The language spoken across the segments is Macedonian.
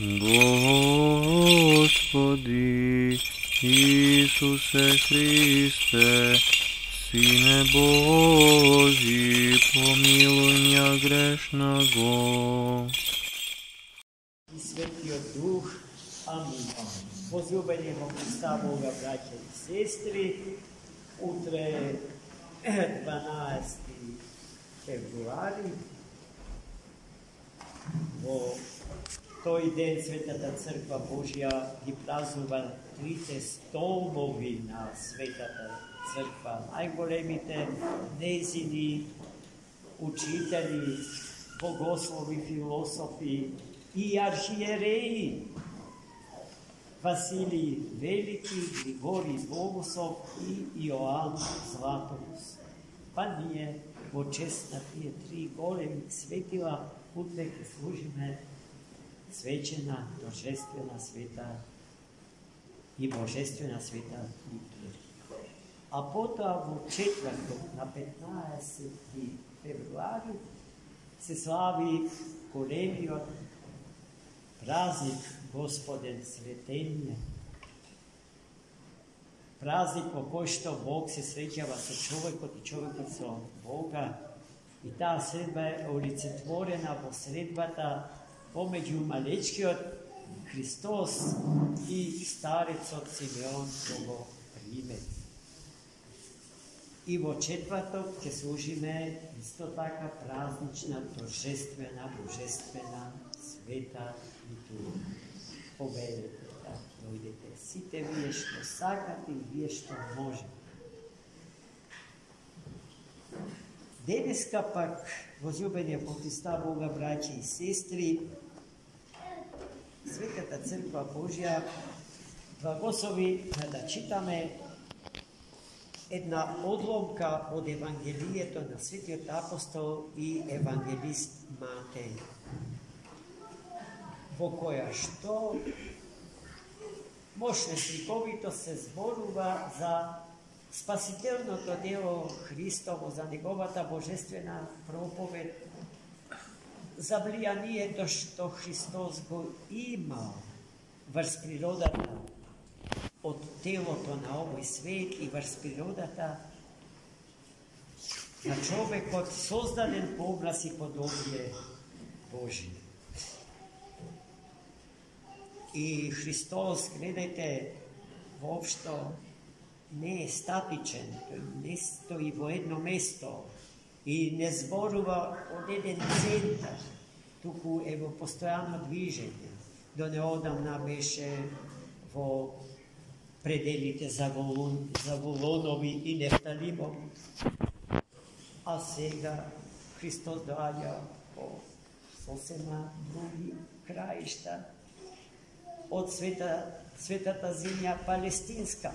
Господи Исусе Христе, Сине Божи, помилуј ја грешнаго. и Светиот Дух. Амин. Возлюбени во Христа Бога, браќа и сестри, утре 12 февруари, во тој ден Светата Црква Божја ги празнува трите столбови на Светата Црква, најголемите незини учители, богослови, философи и архиереи. Василий Велики, Григорий Богосов и Иоанн Златоус. Па ние во чест на тие три големи светила утре ќе служиме svečena, božestvena sveta i božestvena sveta liturgija. A potom u četvrtom na 15. februaru se slavi kolegio praznik gospoden svetenje, praznik po kojoj što Bog se srećava sa čovjekom i čovjekom sa Boga i ta sredba je olicetvorena bo sredbata помеѓу малечкиот Христос и старецот Симеон што го приме. И во четврток ќе служиме исто така празнична, торжествена, божествена, света литургија. Победете, да дојдете сите вие што сакате и вие што можете. Денеска пак, возлюбени по Христа Бога, браќи и сестри, Светата Црква Божја благослови да читаме една одломка од Евангелието на Светиот Апостол и Евангелист Матеј, во која што мощно сликовито се зборува за спасителното дело Христово, за неговата божествена проповед, за влијанието што Христос го имал врз природата од телото на овој свет и врз природата на човекот создаден по образ и подобие Божие. И Христос, гледајте, воопшто не е статичен, не стои во едно место и не зборува од еден центар, туку е во постојано движење. До неодамна беше во пределите за, Волон, за Волонови и Нефталимов, а сега Христос доаѓа по сосема други краишта од света, светата земја палестинска.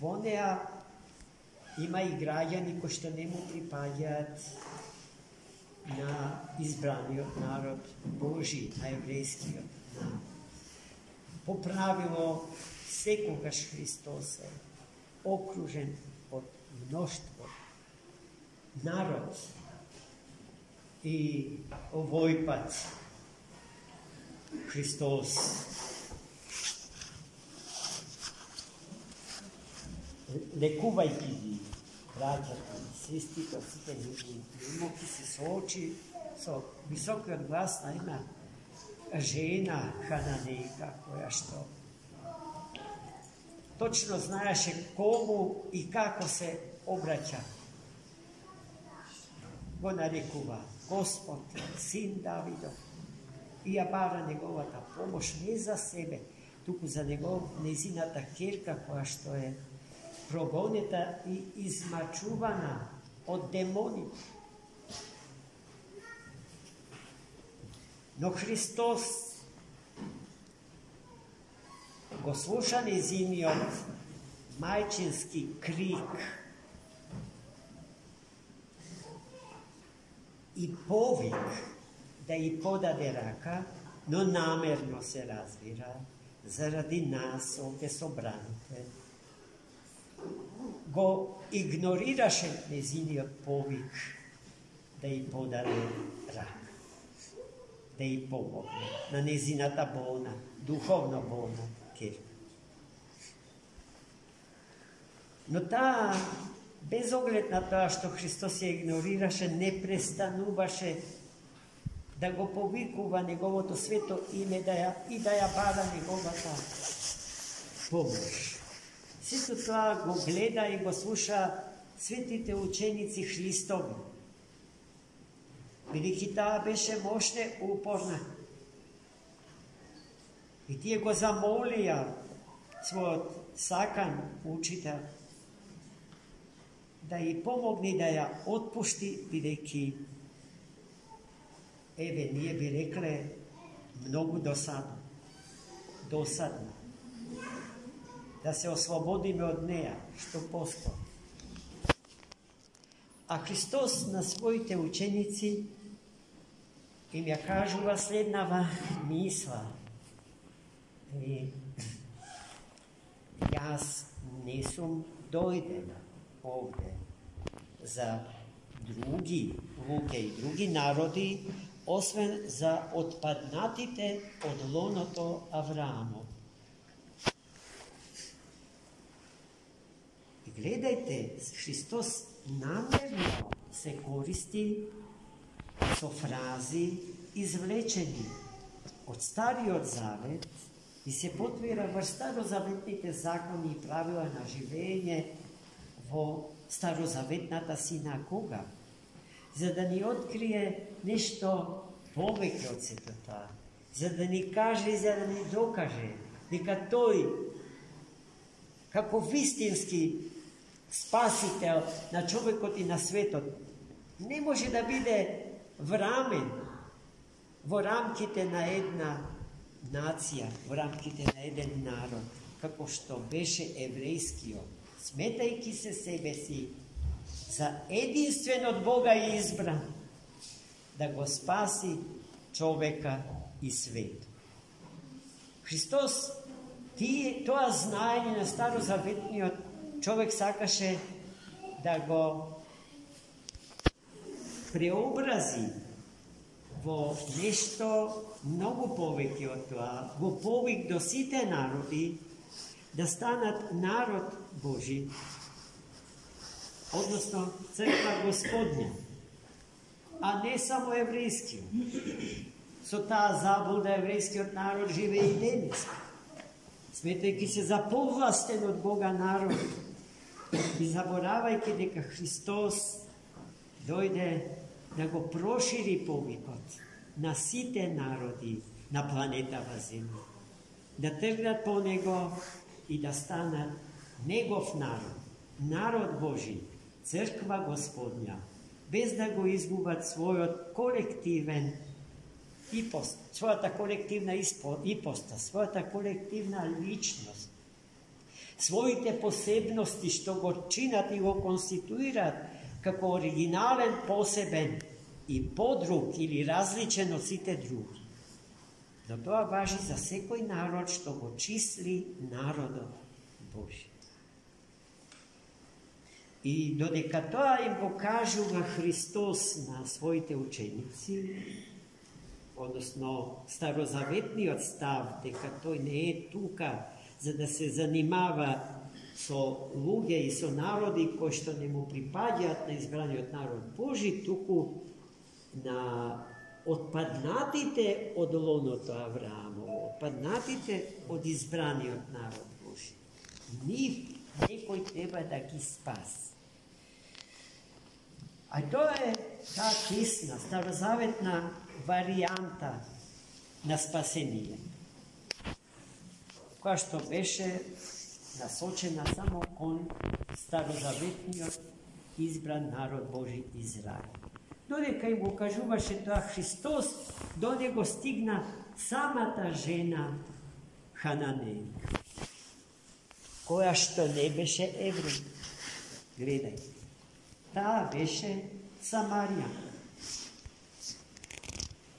Во неа има и граѓани кои што не му припаѓаат на избраниот народ Божи, на еврејскиот народ. По правило, секогаш Христос е окружен од мноштво народ и овој пат Христос лекувајќи ги браќата и сестрите сите нивни немоки се соочи со високиот глас на една жена хананејка која што точно знаеше кому и како се обраќа. Го нарекува Господ, син Давидов, и ја бара неговата помош не за себе, туку за него, незината керка која што е прогонета и измачувана од демони. Но Христос го слуша незиниот мајчински крик и повик да и подаде рака, но намерно се разбира, заради нас овде собраните. Го игнорираше незиниот повик да и подаре рака. да и помогне на незината болна, духовно болна керка. Но таа, без оглед на тоа што Христос ја игнорираше, не престануваше да го повикува неговото свето име да ја, и да ја бада неговата помош. Сето тоа го гледа и го слуша светите ученици Христови. Бидејќи таа беше мощна упорна. И тие го замолија својот сакан учител да ја помогне да ја отпушти, бидејќи еве ние би рекле многу досадно. Досадно. Да се ослободиме од неја, што поскоро. А Христос на своите ученици им ја кажува следнава мисла. И јас не сум дојден овде за други луѓе и други народи, освен за отпаднатите од лоното Авраамов. Гледајте, Христос намерно се користи со фрази извлечени од Стариот Завет и се потвира во старозаветните закони и правила на живење во старозаветната синагога, за да ни открие нешто повеќе од сето тоа, за да ни каже и за да ни докаже дека тој како вистински спасител на човекот и на светот не може да биде врамен во рамките на една нација, во рамките на еден народ, како што беше еврејскиот, сметајки се себе си за единствен од Бога и избран, да го спаси човека и свет. Христос тие, тоа знаење на старозаветниот човек сакаше да го преобрази во нешто многу повеќе од тоа, во повик до сите народи да станат народ Божи, односно црква Господня, а не само еврејски. Со таа заблуда еврејскиот народ живее и денес. Сметајќи се за повластен од Бога народ заборавајќи дека Христос дојде да го прошири повикот на сите народи на планетава Земја. Да тргнат по него и да станат негов народ, народ Божи, црква Господња, без да го изгубат својот колективен ипост, својата колективна ипоста, својата колективна личност, своите посебности што го чинат и го конституираат како оригинален, посебен и подруг или различен од сите други. Но тоа важи за секој народ што го числи народот Божи. И додека тоа им го кажува Христос на своите ученици, односно старозаветниот став дека тој не е тука за да се занимава со луѓе и со народи кои што не му припаѓаат на избраниот народ Божи, туку на отпаднатите од лоното Авраамово, отпаднатите од избраниот народ Божи. Нив некој треба да ги спаси. А тоа е таа тесна, старозаветна варијанта на спасението која што беше насочена само кон старозаветниот избран народ Божи Израел. Додека им го кажуваше тоа Христос, до него стигна самата жена Хананејка, која што не беше евреј. Гледај, таа беше Самарија.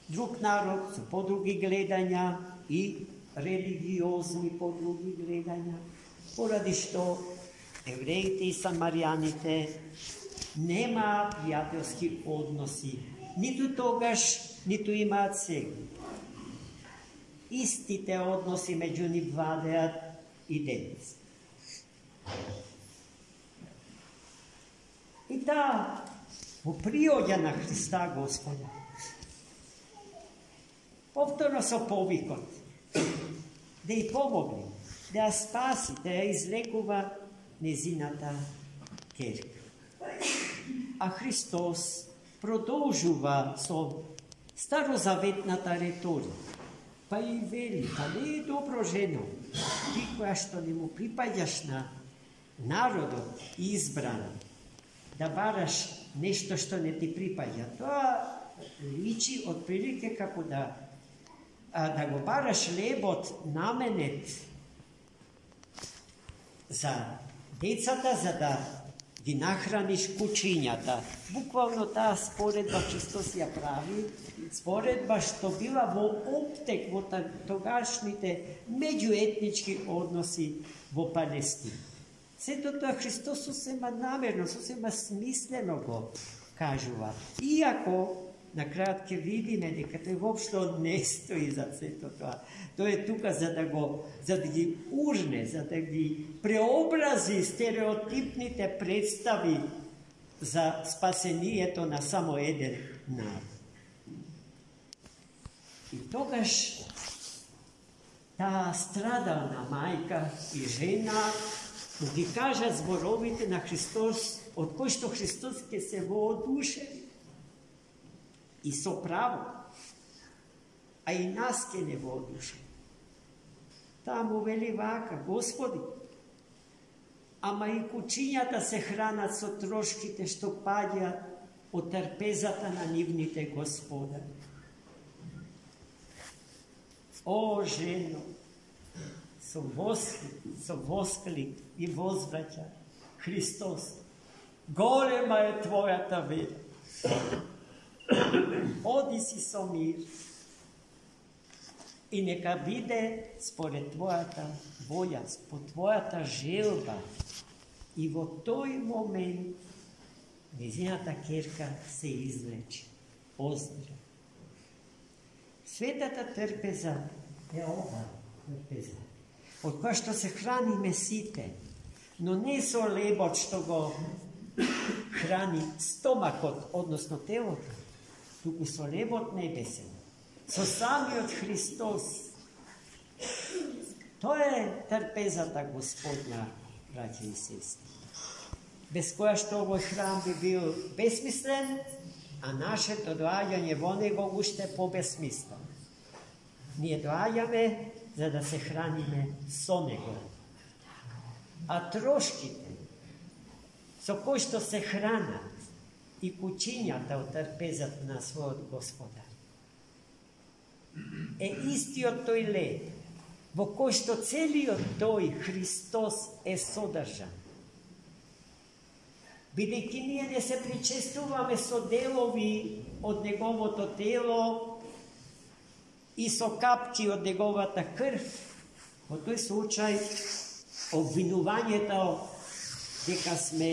Друг народ со подруги гледања и религиозни подруги гледања поради што евреите и самаријаните немаат пријателски односи, ниту тогаш, ниту имаат сега. Истите односи меѓу нив владеат и денес. И таа во приоѓа на Христа Господа, повторно со повикот, да ја помогне, да ја спаси, да ја излекува незината керка. А Христос продолжува со старозаветната реторика. Па и вели, па не е добро жено, ти која што не му припаѓаш на народот избран, да бараш нешто што не ти припаѓа. Тоа личи од прилике како да да го бараш лебот наменет за децата за да ги нахраниш кучињата. Буквално таа споредба Христос ја прави, споредба што била во оптек во тогашните меѓуетнички односи во Палестина. Сето тоа Христос сосема намерно, сосема смислено го кажува. Иако на крајот ќе видиме дека тој воопшто не стои за сето тоа. Тој е тука за да го за да ги урне, за да ги преобрази стереотипните представи за спасението на само еден народ. И тогаш таа страдална мајка и жена ги кажа зборовите на Христос, од кој што Христос ќе се воодушеви и со право, а и нас ке не водуше. Таму вели вака, Господи, ама и кучињата се хранат со трошките што паѓаат од трпезата на нивните господари. О, жено, со восклик, со восклик и возвраќа Христос, голема е Твојата вера. Оди си со мир и нека биде според Твојата воја, по Твојата желба. И во тој момент низината керка се излечи, оздраве. Светата трпеза е ова трпеза, од која што се храниме сите, но не со лебот што го храни стомакот, односно телото, туку со лебот небесен, со самиот Христос. Тоа е трпезата Господна, браќа и сестри. Без која што овој храм би бил безмислен, а нашето доаѓање во него уште побесмислено. Ние доаѓаме за да се храниме со него. А трошките со кои што се хранат и кучињата од трпезат на својот Господар. Е истиот тој лед, во кој што целиот тој Христос е содржан. Бидејќи ние не се причестуваме со делови од неговото тело и со капки од неговата крв, во тој случај обвинувањето дека сме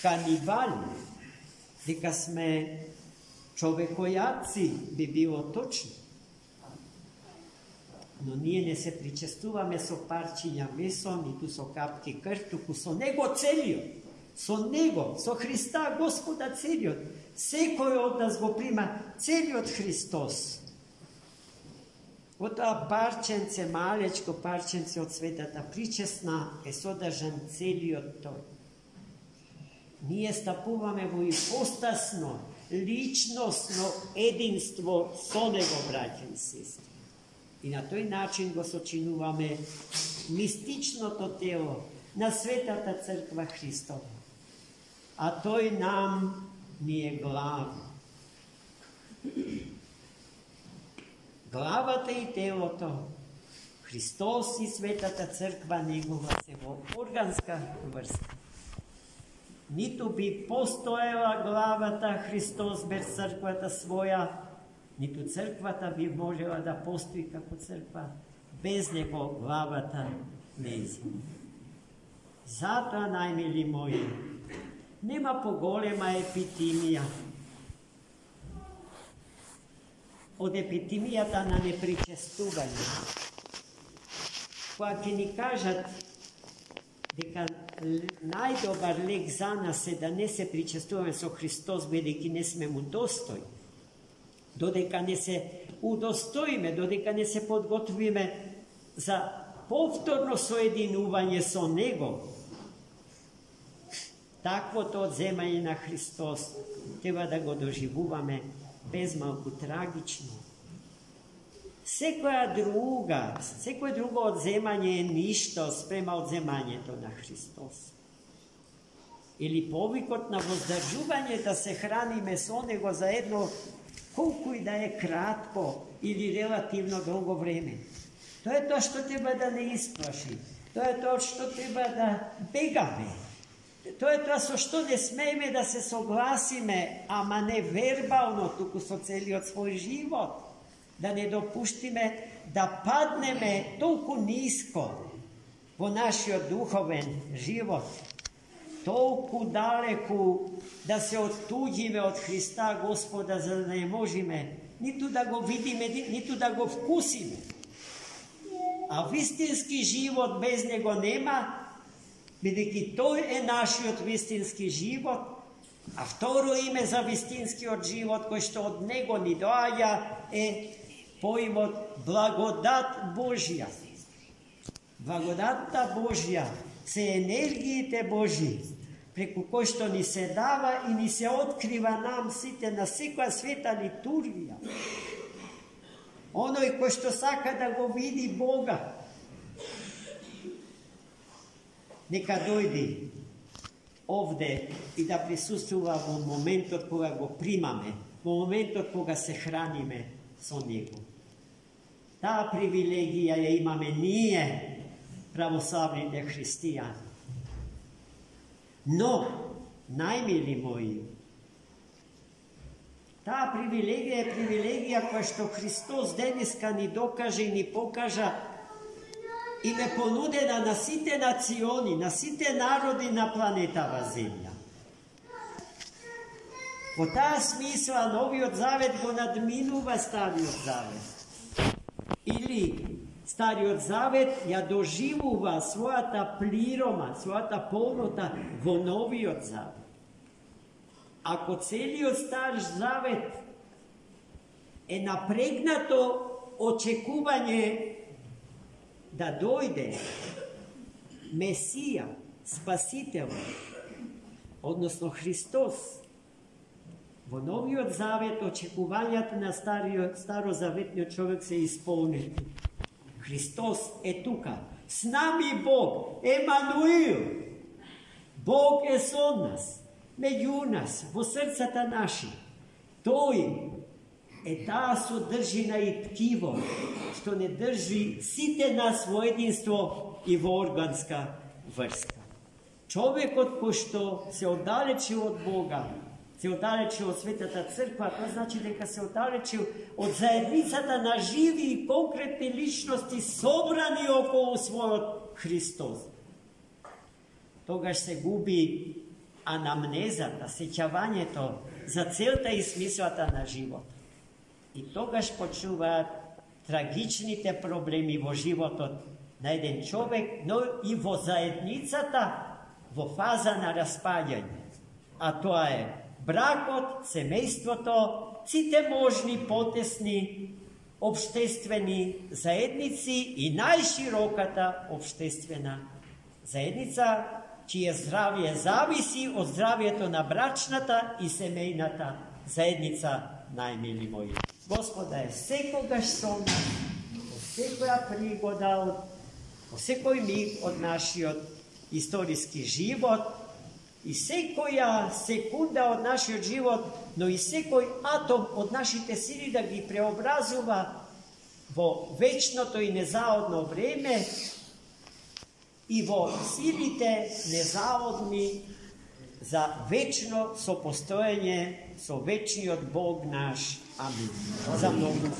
канибали дека сме човекојаци би било точно. Но ние не се причестуваме со парчиња месо, ниту со капки крв, туку со Него целиот. Со Него, со Христа Господа целиот. Секој од нас го прима целиот Христос. Во тоа парченце, малечко парченце од светата причесна е содржан целиот тој ние стапуваме во ипостасно, личносно единство со Него, браќен и сестри. И на тој начин го сочинуваме мистичното тело на Светата Црква Христова. А тој нам ни е глава. Главата и телото, Христос и Светата Црква Негова се во органска врска ниту би постоела главата Христос без црквата своја, ниту црквата би можела да постои како црква без него главата незина. Затоа, најмили мои, нема поголема епитимија од епитимијата на непричестување. Кога ќе ни кажат дека најдобар лек за нас е да не се причестуваме со Христос, бидејќи не сме му достој, додека не се удостоиме, додека не се подготвиме за повторно соединување со Него, таквото одземање на Христос треба да го доживуваме безмалку трагично. Секоја друга, секој друго одземање е ништо спрема одземањето на Христос. Или повикот на воздржување да се храниме со Него заедно колку и да е кратко или релативно долго време. Тоа е тоа што треба да не исплаши. Тоа е тоа што треба да бегаме. Тоа е тоа со што не смееме да се согласиме, ама не вербално, туку со целиот свој живот. Да не допуштиме да паднеме толку ниско во нашиот духовен живот толку далеку да се оттуѓиме од Христа Господа за да не можеме ниту да го видиме, ниту да го вкусиме. А вистински живот без него нема, бидејќи тој е нашиот вистински живот, а второ име за вистинскиот живот кој што од него ни доаѓа е поимот благодат Божја. Благодатта Божја се енергиите Божји, преку кој што ни се дава и ни се открива нам сите на секоја света литургија. Оној кој што сака да го види Бога, нека дојди овде и да присуствува во моментот кога го примаме, во моментот кога се храниме со Него. Таа привилегија ја имаме ние, православните христијани. Но, најмили мои, таа привилегија е привилегија која што Христос денеска ни докаже и ни покажа и ме понудена на сите национи, на сите народи на планетава Земја. Во таа смисла новиот завет го надминува стариот завет. Или Стариот Завет ја доживува својата плирома, својата полнота во Новиот Завет. Ако целиот Стар Завет е напрегнато очекување да дојде Месија, Спасител, односно Христос, во Новиот Завет очекувањата на Стариот, Старозаветниот човек се исполнети. Христос е тука. С нами Бог, Емануил. Бог е со нас, меѓу нас, во срцата наши. Тој е таа содржина и ткиво, што не држи сите нас во единство и во органска врска. Човекот кој што се оддалечи од Бога, се оддалечил од Светата Црква, тоа значи дека се оддалечил од заедницата на живи и конкретни личности собрани околу својот Христос. Тогаш се губи анамнезата, сеќавањето за целта и смислата на живот. И тогаш почнуваат трагичните проблеми во животот на еден човек, но и во заедницата во фаза на распаѓање. А тоа е бракот, семејството, сите можни потесни обштествени заедници и најшироката обштествена заедница, чие здравје зависи од здравјето на брачната и семејната заедница, најмили мои. Господа е секогаш со нас, во секоја пригода, во секој миг од нашиот историски живот, И секоја секунда од нашиот живот, но и секој атом од нашите сили да ги преобразува во вечното и незаодно време и во силите незаодни за вечно сопостоење со вечниот Бог наш. Амин. За многу.